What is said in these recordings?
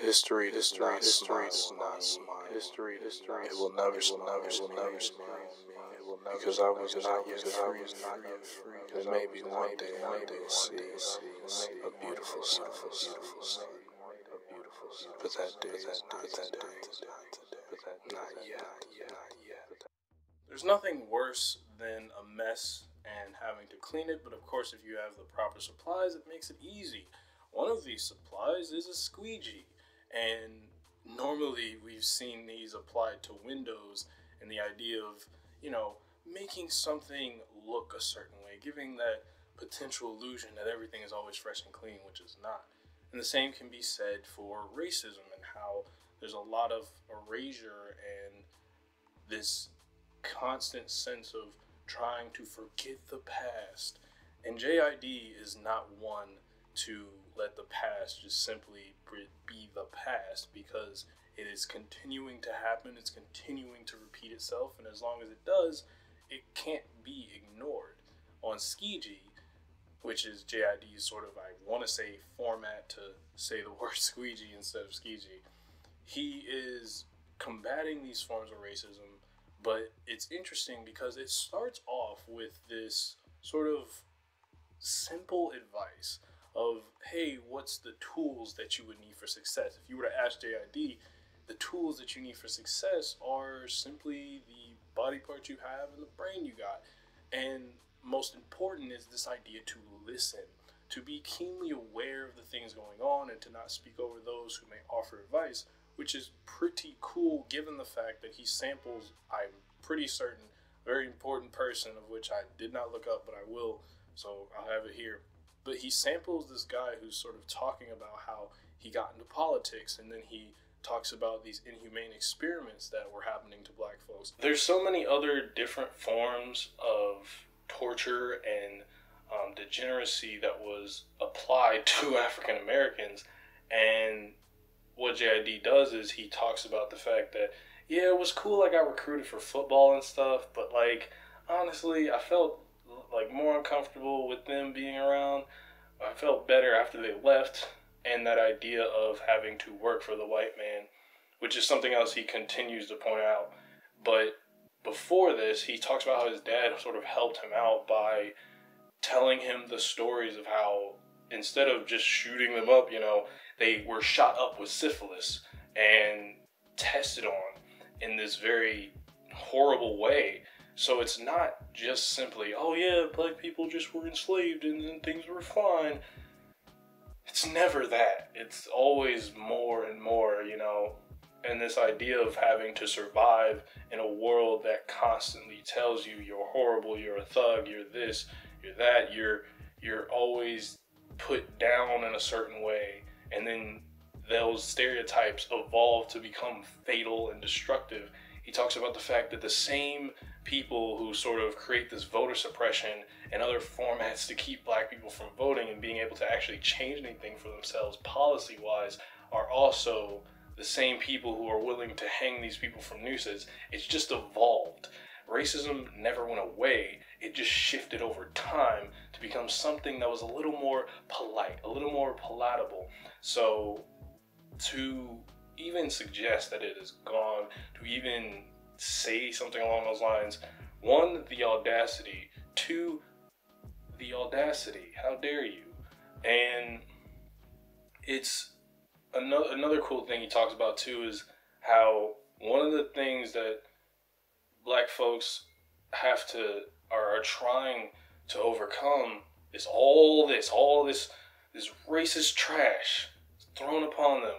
History, history, history does not smile. History, history, it will never smile. Never, will never smile. It will never because I was not yet free. And maybe one day, one day, we'll see a beautiful, beautiful, beautiful sun. But that day, that day, that day, but that not yet, not yet. There's nothing worse than a mess and having to clean it, but of course, if you have the proper supplies, it makes it easy. One of these supplies is a squeegee, and normally we've seen these applied to windows and the idea of, you know, making something look a certain way, giving that potential illusion that everything is always fresh and clean, which is not. And the same can be said for racism and how there's a lot of erasure and this constant sense of trying to forget the past. And JID is not one to let the past just simply be the past because it is continuing to happen, it's continuing to repeat itself, and as long as it does, it can't be ignored. On Skeegee, which is JID's sort of, I want to say, format to say the word squeegee instead of skeegee, he is combating these forms of racism, but it's interesting because it starts off with this sort of simple advice of hey, what's the tools that you would need for success? If you were to ask JID, the tools that you need for success are simply the body parts you have and the brain you got. And most important is this idea to listen, to be keenly aware of the things going on and to not speak over those who may offer advice, which is pretty cool given the fact that he samples, I'm pretty certain, a very important person of which I did not look up, but I will, so I'll have it here but he samples this guy who's sort of talking about how he got into politics and then he talks about these inhumane experiments that were happening to black folks. There's so many other different forms of torture and um, degeneracy that was applied to African Americans. And what JID does is he talks about the fact that, yeah, it was cool I got recruited for football and stuff, but like, honestly, I felt like more uncomfortable with them being around. I felt better after they left, and that idea of having to work for the white man, which is something else he continues to point out. But before this, he talks about how his dad sort of helped him out by telling him the stories of how instead of just shooting them up, you know, they were shot up with syphilis and tested on in this very horrible way so it's not just simply, oh yeah, black people just were enslaved and then things were fine. It's never that. It's always more and more, you know. And this idea of having to survive in a world that constantly tells you you're horrible, you're a thug, you're this, you're that, you're you're always put down in a certain way, and then those stereotypes evolve to become fatal and destructive. He talks about the fact that the same people who sort of create this voter suppression and other formats to keep black people from voting and being able to actually change anything for themselves policy wise are also the same people who are willing to hang these people from nooses. It's just evolved. Racism never went away, it just shifted over time to become something that was a little more polite, a little more palatable. So, to even suggest that it is gone, to even say something along those lines. One, the audacity. Two, the audacity. How dare you? And it's another another cool thing he talks about too is how one of the things that black folks have to are, are trying to overcome is all this, all this this racist trash thrown upon them.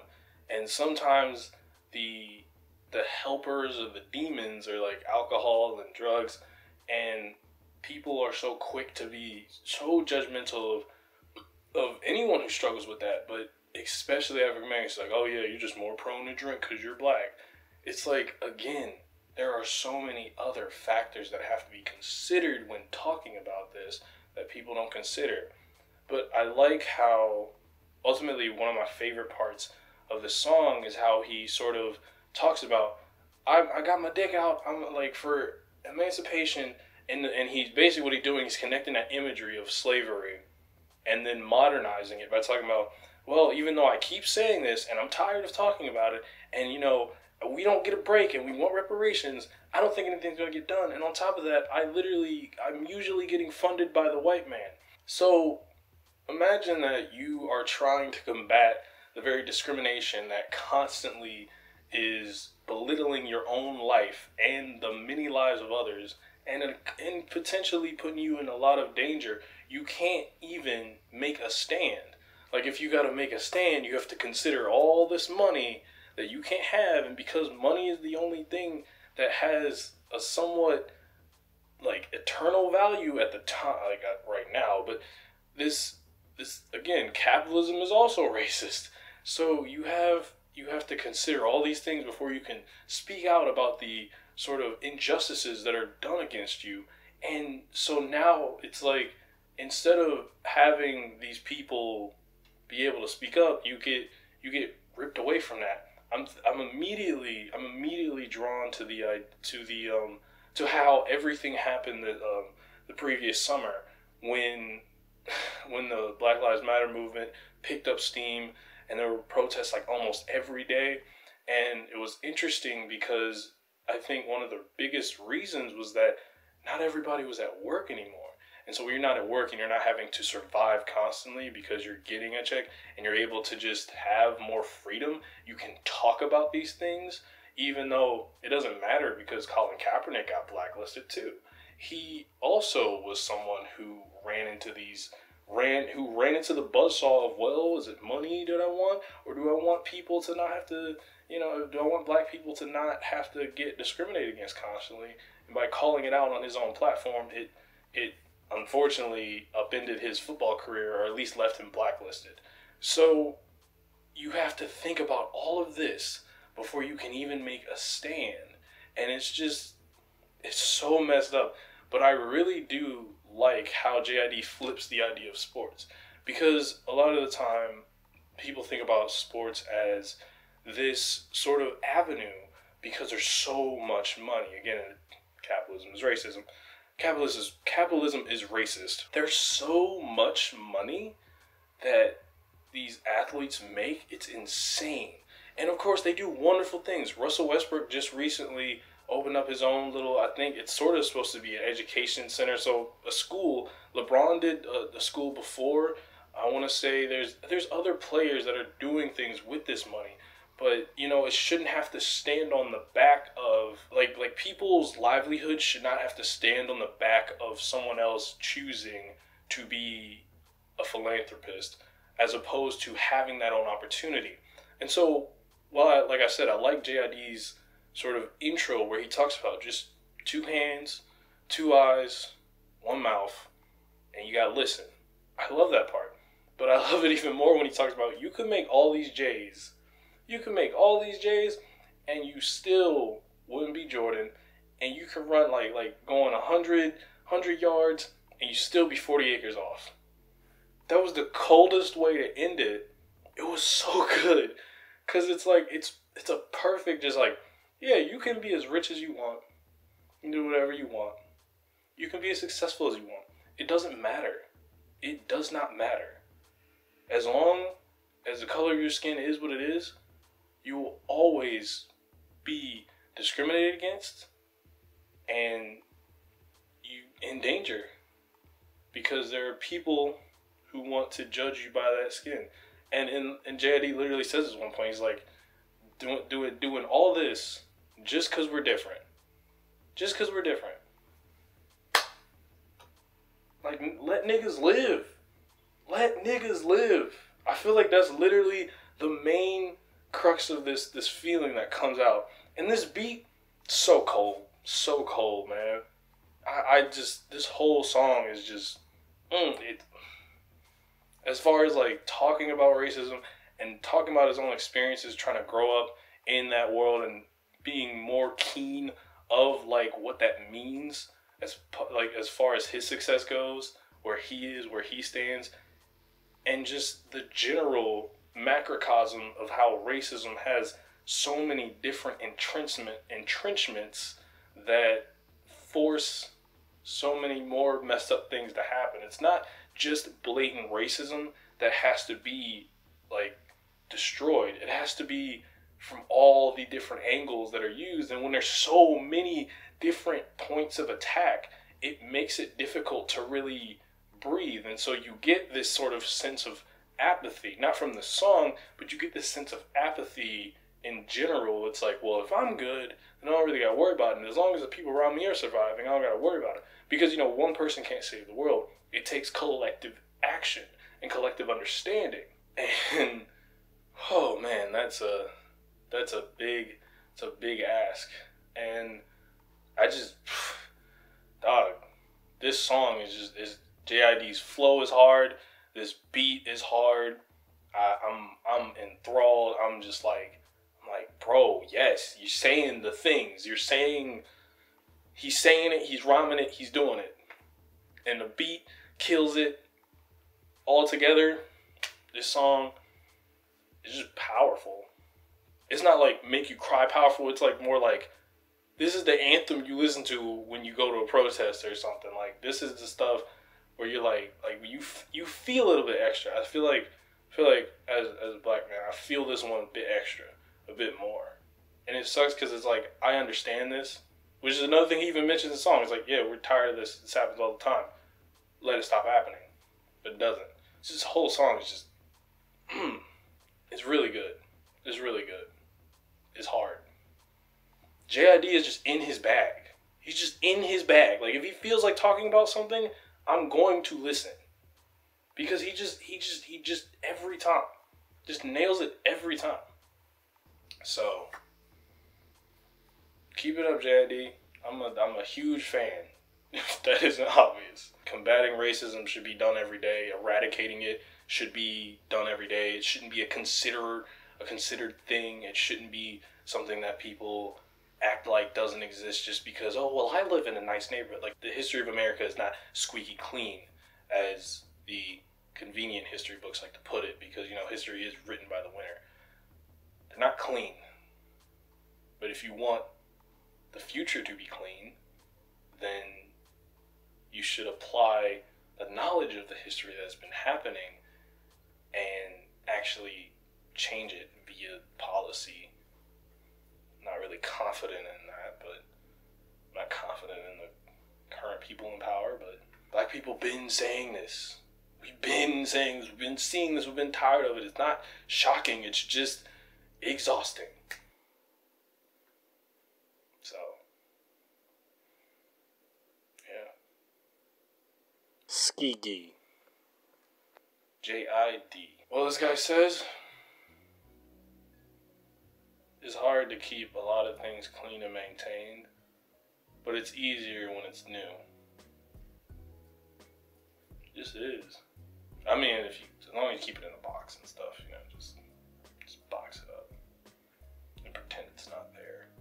And sometimes the the helpers of the demons are like alcohol and drugs, and people are so quick to be so judgmental of of anyone who struggles with that, but especially African Americans, like, oh yeah, you're just more prone to drink because you're black. It's like again, there are so many other factors that have to be considered when talking about this that people don't consider. But I like how ultimately one of my favorite parts of the song is how he sort of talks about I, I got my dick out. I'm like for emancipation, and and he's basically what he's doing. He's connecting that imagery of slavery, and then modernizing it by talking about well, even though I keep saying this and I'm tired of talking about it, and you know, we don't get a break and we want reparations, I don't think anything's gonna get done. And on top of that, I literally, I'm usually getting funded by the white man. So imagine that you are trying to combat the very discrimination that constantly is belittling your own life and the many lives of others and, and potentially putting you in a lot of danger. You can't even make a stand. Like, if you got to make a stand, you have to consider all this money that you can't have. And because money is the only thing that has a somewhat like eternal value at the time, like uh, right now, but this this again, capitalism is also racist. So you have you have to consider all these things before you can speak out about the sort of injustices that are done against you. And so now it's like instead of having these people be able to speak up, you get you get ripped away from that. I'm I'm immediately I'm immediately drawn to the to the um to how everything happened that um the previous summer when when the Black Lives Matter movement picked up steam and there were protests like almost every day and it was interesting because I think one of the biggest reasons was that not everybody was at work anymore. And so when you're not at work and you're not having to survive constantly because you're getting a check and you're able to just have more freedom, you can talk about these things, even though it doesn't matter because Colin Kaepernick got blacklisted too. He also was someone who ran into these ran who ran into the buzzsaw of well, is it money that I want, or do I want people to not have to you know, do I want black people to not have to get discriminated against constantly? And by calling it out on his own platform, it it unfortunately upended his football career or at least left him blacklisted. So you have to think about all of this before you can even make a stand. And it's just, it's so messed up. But I really do like how JID flips the idea of sports. Because a lot of the time, people think about sports as this sort of avenue because there's so much money. Again, capitalism is racism capitalism is, capitalism is racist. There's so much money that these athletes make. It's insane. And of course, they do wonderful things. Russell Westbrook just recently opened up his own little, I think it's sort of supposed to be an education center. So, a school. LeBron did uh, a, a school before. I want to say there's there's other players that are doing things with this money but you know it shouldn't have to stand on the back of like like people's livelihood should not have to stand on the back of someone else choosing to be a philanthropist as opposed to having that own opportunity and so while I, like i said i like jid's sort of intro where he talks about just two hands two eyes one mouth and you gotta listen i love that part but i love it even more when he talks about you could make all these j's you can make all these J's and you still wouldn't be Jordan and you could run like like going 100 100 yards and you still be 40 acres off. That was the coldest way to end it. It was so good cuz it's like it's it's a perfect just like yeah, you can be as rich as you want. You do whatever you want. You can be as successful as you want. It doesn't matter. It does not matter. As long as the color of your skin is what it is, you will always be discriminated against and you in danger because there are people who want to judge you by that skin. And in and JID literally says at one point, he's like, doing doing doing all this just because we're different, just because we're different. Like let niggas live, let niggas live. I feel like that's literally the main crux of this this feeling that comes out. And this beat, so cold, so cold, man. I, I just this whole song is just mm, it. As far as like talking about racism and talking about his own experiences, trying to grow up in that world and being more keen of like what that means as like as far as his success goes, where he is, where he stands, and just the general macrocosm of how racism has so many different entrenchment entrenchments that force so many more messed up things to happen. It's not just blatant racism that has to be like destroyed. It has to be from all the different angles that are used. And when there's so many different points of attack, it makes it difficult to really breathe. And so you get this sort of sense of apathy, not from the song, but you get this sense of apathy in general. It's like, well, if I'm good, then I don't really got to worry about it. And as long as the people around me are surviving, I don't got to worry about it. Because, you know, one person can't save the world. It takes collective action and collective understanding. And, oh man, that's a, that's a big, it's a big ask. And I just, dog, this song is just, is JID's flow is hard. This beat is hard. I, I'm I'm enthralled. I'm just like I'm like, bro, yes, you're saying the things. You're saying he's saying it, he's rhyming it, he's doing it. And the beat kills it all together. This song is just powerful. It's not like make you cry powerful, it's like more like this is the anthem you listen to when you go to a protest or something. Like this is the stuff where you're like like you you feel a little bit extra. I feel like I feel like as as a black man, I feel this one a bit extra, a bit more, and it sucks because it's like I understand this, which is another thing he even mentions in the song. It's like yeah, we're tired of this. This happens all the time. Let it stop happening, but it doesn't. This whole song is just it's really good. It's really good. JID is just in his bag. He's just in his bag. Like if he feels like talking about something, I'm going to listen because he just he just he just every time just nails it every time. So keep it up, JID. I'm a I'm a huge fan. If that isn't obvious, combating racism should be done every day. Eradicating it should be done every day. It shouldn't be a consider a considered thing. It shouldn't be something that people act like doesn't exist just because oh well I live in a nice neighborhood. Like the history of America is not squeaky clean as the convenient history books like to put it because you know history is written by the winner. They're not clean. But if you want the future to be clean, then you should apply the knowledge of the history that's been happening and actually change it via policy not really confident in that, but I'm not confident in the current people in power. But black people been saying this. We've been saying this. We've been seeing this. We've been tired of it. It's not shocking. It's just exhausting. So, yeah. Skeegee. J I D. Well, this guy says it's hard to keep a lot of things clean and maintained, but it's easier when it's new. It just is. I mean, if you, as long as you keep it in a box and stuff, you know, just just box it up and pretend it's not there.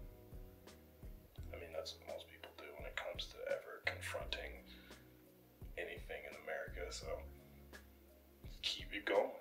I mean, that's what most people do when it comes to ever confronting anything in America. So keep it going.